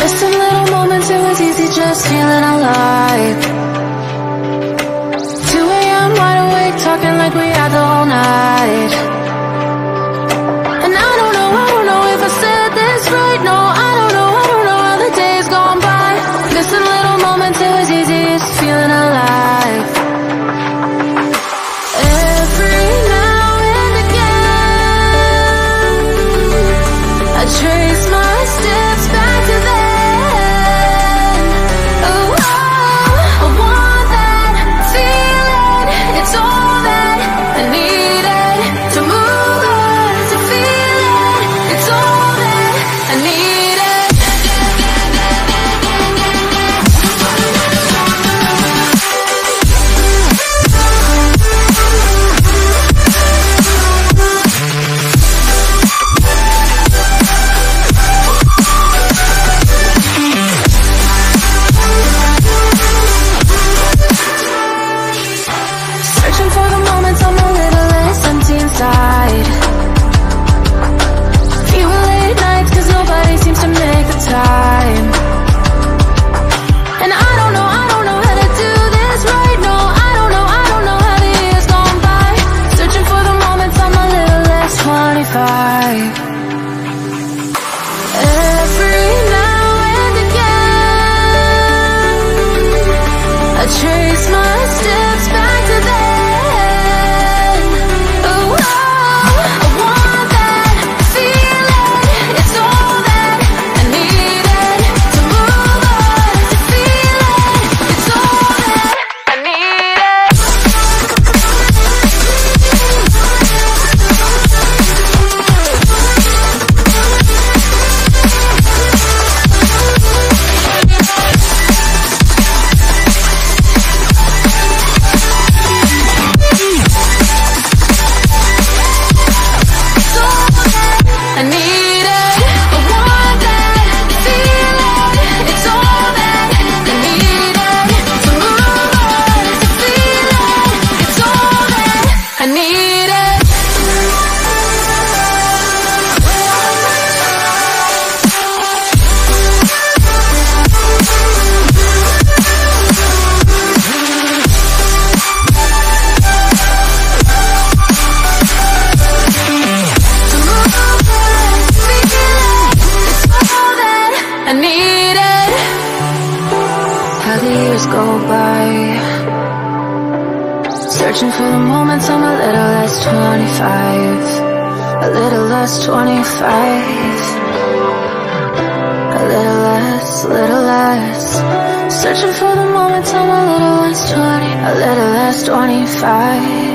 Missing little moments, it was easy just feeling alive. 2 a.m. wide awake, talking like we had the whole night. And I don't know, I don't know if I said this right, no I don't know, I don't know how the days gone by. Little it was easy just feeling alive needed. How the years go by. Searching for the moments I'm a little less 25 A little less 25 A little less, little less Searching for the moments I'm a little less 20 A little less 25